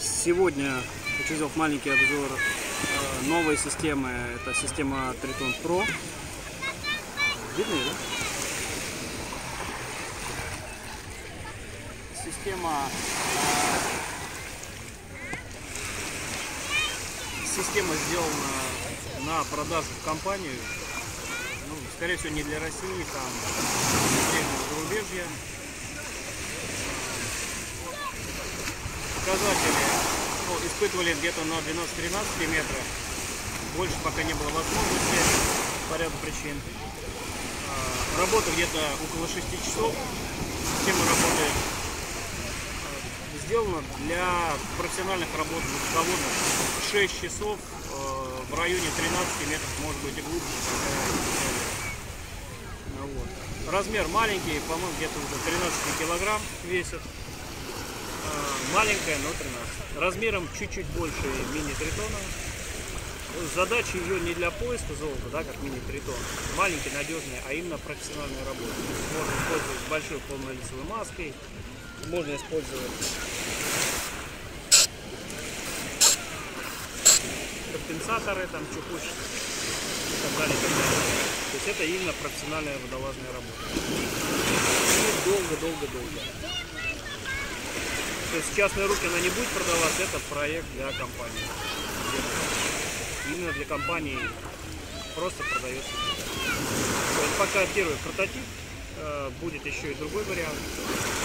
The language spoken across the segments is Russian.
Сегодня хочу сделать маленький обзор э, новой системы. Это система Triton Pro. Видно, да? Система э, система сделана на продажу в компанию. Ну, скорее всего, не для России, там для зарубежья. Показатели ну, испытывали где-то на 12-13 метров. Больше пока не было возможности по ряду причин. А, Работа где-то около 6 часов. Система работает а, сделана для профессиональных работ, глубоководных 6 часов э, в районе 13 метров, может быть и глубже. Вот. Размер маленький, по-моему, где-то уже 13 килограмм весит. Маленькая, но 13. Размером чуть-чуть больше мини-тритона. Задача ее не для поиска золота, да, как мини-тритон, маленький, надежный, а именно профессиональная работа. Можно использовать с большой полнолицевой маской, можно использовать компенсаторы, там, что и так далее, и так далее. То есть это именно профессиональная водолазная работа. Долго-долго-долго. То есть в частные руки она не будет продаваться, это проект для компании. Именно для компании просто продается. То пока первый прототип, э, будет еще и другой вариант.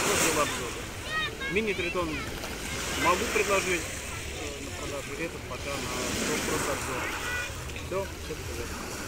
Вот сделал обзор. Мини-тритон могу предложить э, на продажу, этот пока на просто обзор. Все, все показать.